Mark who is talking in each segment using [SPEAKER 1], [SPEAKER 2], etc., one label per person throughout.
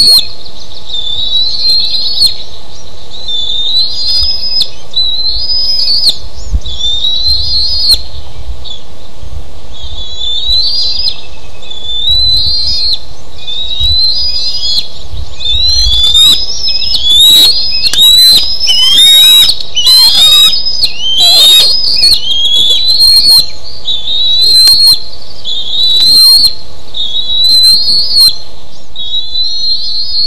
[SPEAKER 1] you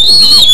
[SPEAKER 1] Oh,